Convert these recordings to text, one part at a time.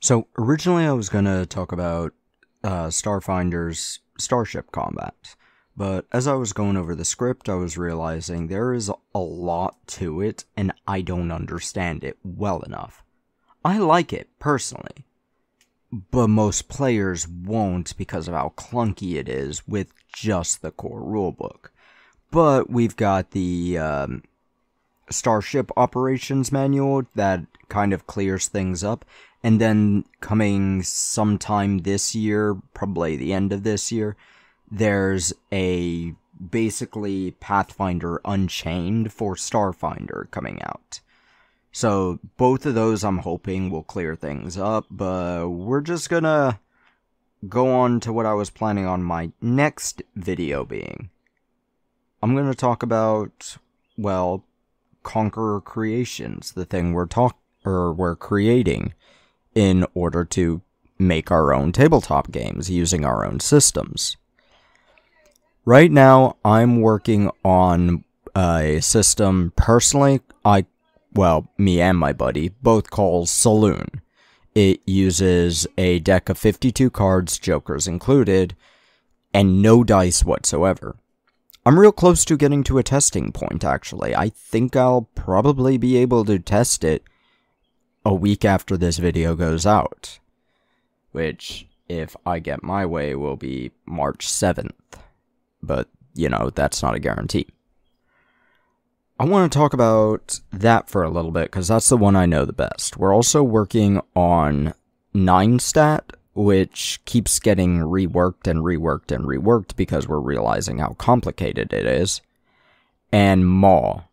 So originally I was gonna talk about uh, Starfinder's starship combat, but as I was going over the script, I was realizing there is a lot to it, and I don't understand it well enough. I like it personally, but most players won't because of how clunky it is with just the core rulebook. But we've got the um, Starship Operations Manual that kind of clears things up, and then coming sometime this year, probably the end of this year, there's a basically Pathfinder Unchained for Starfinder coming out. So both of those I'm hoping will clear things up, but we're just gonna go on to what I was planning on my next video being. I'm gonna talk about, well, Conqueror Creations, the thing we're talk or we're creating in order to make our own tabletop games using our own systems. Right now, I'm working on a system personally. I, well, me and my buddy both call Saloon. It uses a deck of 52 cards, jokers included, and no dice whatsoever. I'm real close to getting to a testing point, actually. I think I'll probably be able to test it a week after this video goes out. Which, if I get my way, will be March 7th. But, you know, that's not a guarantee. I want to talk about that for a little bit because that's the one I know the best. We're also working on 9stat, which keeps getting reworked and reworked and reworked because we're realizing how complicated it is. And MAW,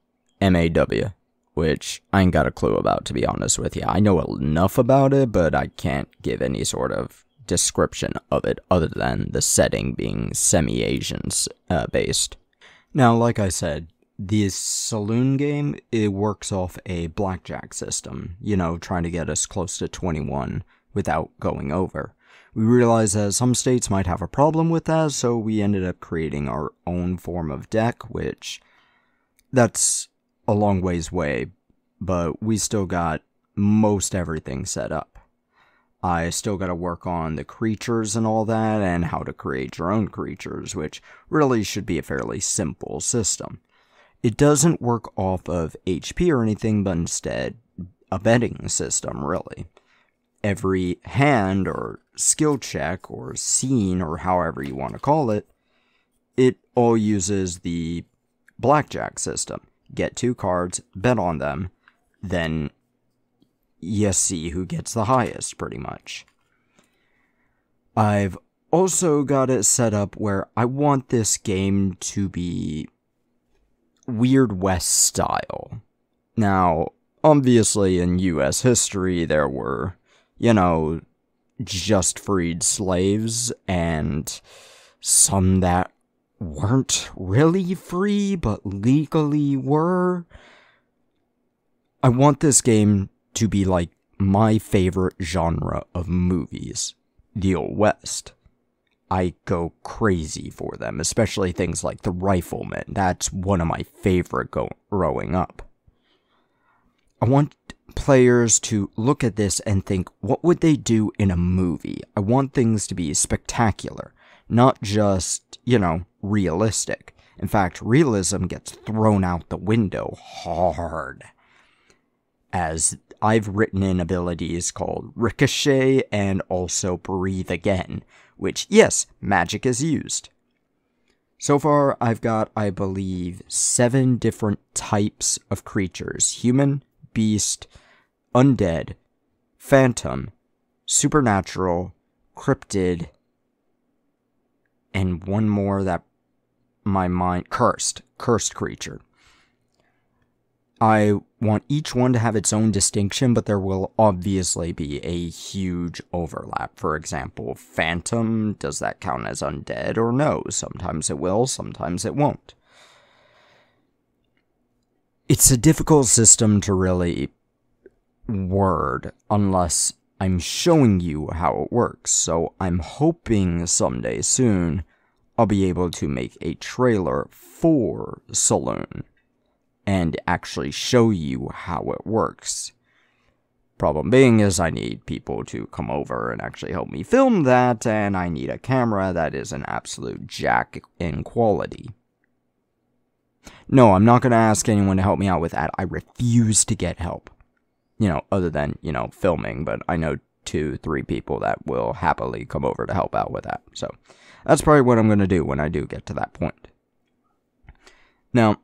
M-A-W, which I ain't got a clue about, to be honest with you. I know enough about it, but I can't give any sort of description of it other than the setting being semi-Asian uh, based. Now, like I said, the saloon game, it works off a blackjack system, you know, trying to get us close to 21 without going over. We realized that some states might have a problem with that, so we ended up creating our own form of deck, which that's a long ways way, but we still got most everything set up. I still got to work on the creatures and all that, and how to create your own creatures, which really should be a fairly simple system. It doesn't work off of HP or anything, but instead a betting system, really. Every hand or skill check or scene or however you want to call it, it all uses the blackjack system get two cards, bet on them, then you see who gets the highest, pretty much. I've also got it set up where I want this game to be Weird West style. Now, obviously, in US history, there were, you know, just freed slaves and some that weren't really free, but legally were. I want this game to be like my favorite genre of movies, the Old West. I go crazy for them, especially things like The Rifleman. That's one of my favorite go- growing up. I want players to look at this and think, what would they do in a movie? I want things to be spectacular, not just, you know, realistic. In fact, realism gets thrown out the window hard. As I've written in abilities called Ricochet and also Breathe Again, which, yes, magic is used. So far, I've got, I believe, seven different types of creatures human, beast, undead, phantom, supernatural, cryptid, and one more that my mind cursed, cursed creature. I want each one to have its own distinction, but there will obviously be a huge overlap. For example, Phantom, does that count as undead or no? Sometimes it will, sometimes it won't. It's a difficult system to really word unless I'm showing you how it works, so I'm hoping someday soon I'll be able to make a trailer for Saloon and actually show you how it works. Problem being is I need people to come over and actually help me film that, and I need a camera that is an absolute jack in quality. No, I'm not going to ask anyone to help me out with that. I refuse to get help. You know, other than, you know, filming, but I know two, three people that will happily come over to help out with that. So that's probably what I'm going to do when I do get to that point. Now,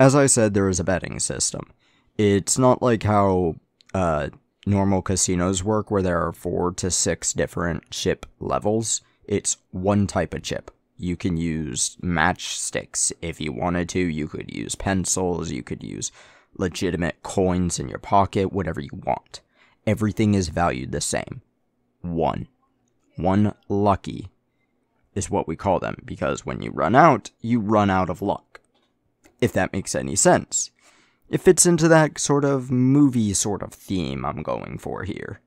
as I said, there is a betting system. It's not like how uh, normal casinos work, where there are four to six different chip levels. It's one type of chip. You can use matchsticks if you wanted to. You could use pencils. You could use legitimate coins in your pocket, whatever you want. Everything is valued the same. One. One lucky is what we call them, because when you run out, you run out of luck. If that makes any sense. It fits into that sort of movie sort of theme I'm going for here.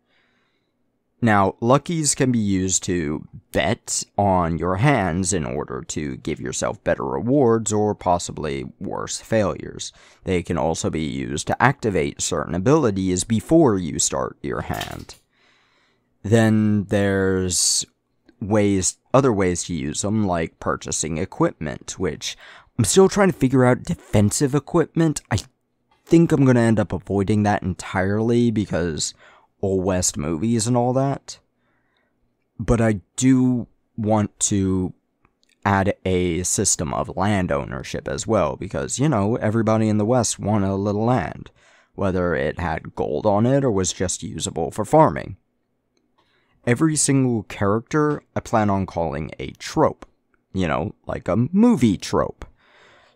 Now, luckies can be used to bet on your hands in order to give yourself better rewards or possibly worse failures. They can also be used to activate certain abilities before you start your hand. Then there's ways other ways to use them like purchasing equipment, which I'm still trying to figure out defensive equipment. I think I'm going to end up avoiding that entirely because old west movies and all that. But I do want to add a system of land ownership as well because, you know, everybody in the west wanted a little land, whether it had gold on it or was just usable for farming. Every single character I plan on calling a trope, you know, like a movie trope.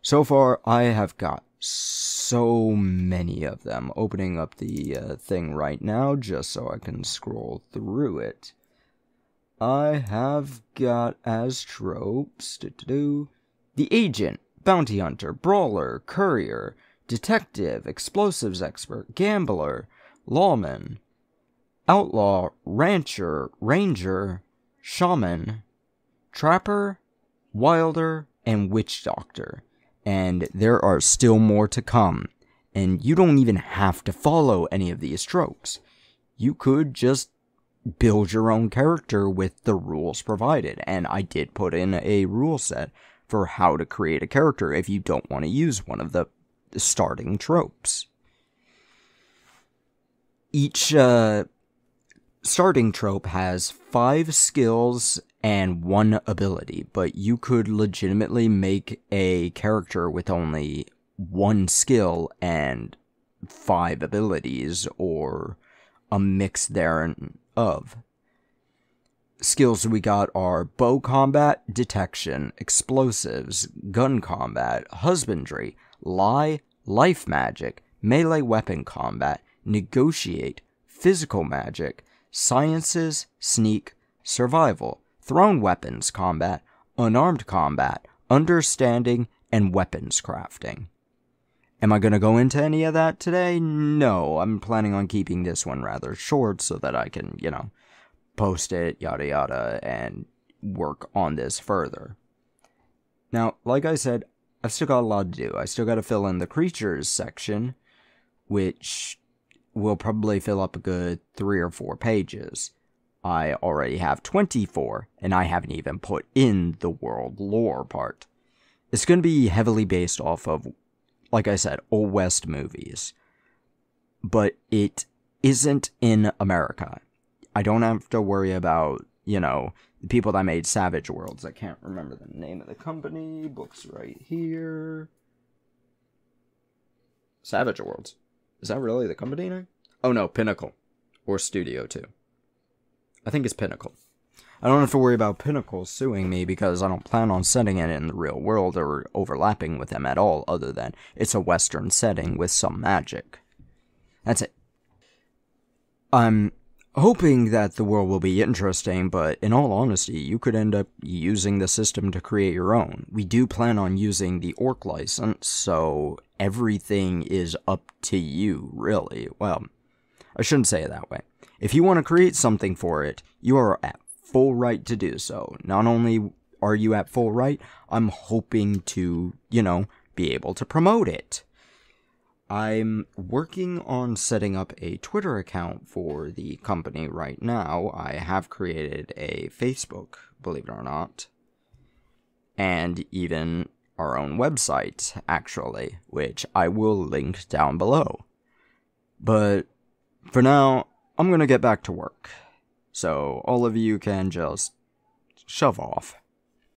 So far, I have got so many of them. Opening up the uh, thing right now just so I can scroll through it. I have got as tropes the agent, bounty hunter, brawler, courier, detective, explosives expert, gambler, lawman, outlaw, rancher, ranger, shaman, trapper, wilder, and witch doctor and there are still more to come. And you don't even have to follow any of these tropes. You could just build your own character with the rules provided. And I did put in a rule set for how to create a character if you don't want to use one of the starting tropes. Each uh, starting trope has five skills and one ability, but you could legitimately make a character with only one skill and five abilities, or a mix thereof. Skills we got are bow combat, detection, explosives, gun combat, husbandry, lie, life magic, melee weapon combat, negotiate, physical magic, sciences, sneak, survival, thrown weapons combat, unarmed combat, understanding, and weapons crafting. Am I going to go into any of that today? No, I'm planning on keeping this one rather short so that I can, you know, post it, yada yada, and work on this further. Now, like I said, I've still got a lot to do. I still got to fill in the creatures section, which will probably fill up a good three or four pages. I already have 24, and I haven't even put in the world lore part. It's going to be heavily based off of, like I said, Old West movies. But it isn't in America. I don't have to worry about, you know, the people that made Savage Worlds. I can't remember the name of the company. Books right here. Savage Worlds. Is that really the company name? Oh no, Pinnacle. Or Studio 2. I think it's Pinnacle. I don't have to worry about Pinnacle suing me because I don't plan on setting it in the real world or overlapping with them at all, other than it's a Western setting with some magic. That's it. I'm hoping that the world will be interesting, but in all honesty, you could end up using the system to create your own. We do plan on using the Orc license, so everything is up to you, really. Well, I shouldn't say it that way. If you want to create something for it, you are at full right to do so. Not only are you at full right, I'm hoping to, you know, be able to promote it. I'm working on setting up a Twitter account for the company right now. I have created a Facebook, believe it or not, and even our own website, actually, which I will link down below. But for now, I'm gonna get back to work. So all of you can just shove off.